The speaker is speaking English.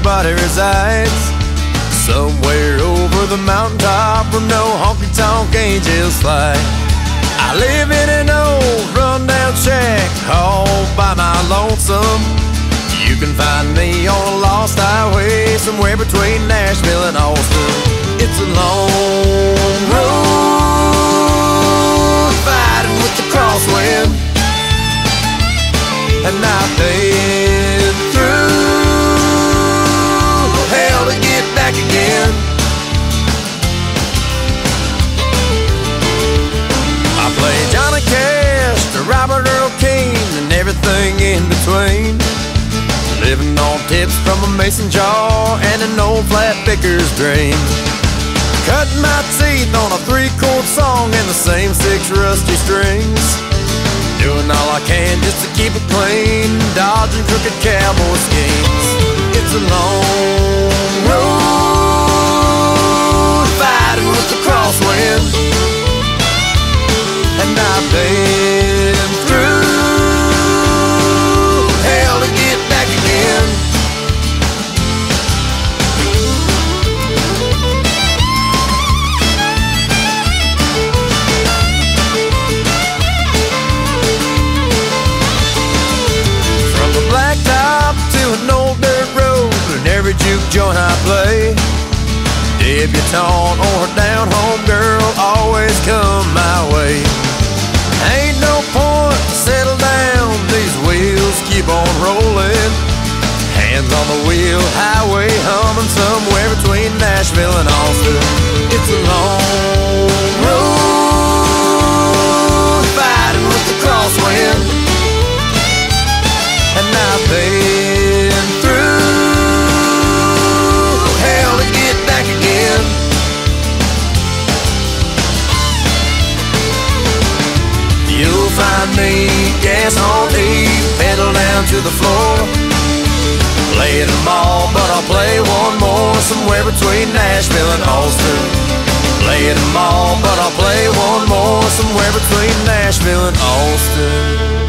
everybody resides. Somewhere over the mountaintop where no honky tonk angels fly. I live in an old rundown shack all by my lonesome. You can find me on a lost highway somewhere between Nashville and Austin. It's a long road fighting with the crosswind, and I've been between. Living on tips from a mason jar and an old flat Vickers dream. Cutting my teeth on a three chord song and the same six rusty strings. Doing all I can just to keep it clean, dodging crooked cowboy schemes. It's a long Debutante or a down home girl always come my way. Ain't no point to settle down, these wheels keep on rolling. Hands on the wheel, highway humming somewhere between Nashville and Austin. me, yes, on E, pedal down to the floor. Played them all, but I'll play one more somewhere between Nashville and Austin. Played them all, but I'll play one more somewhere between Nashville and Austin.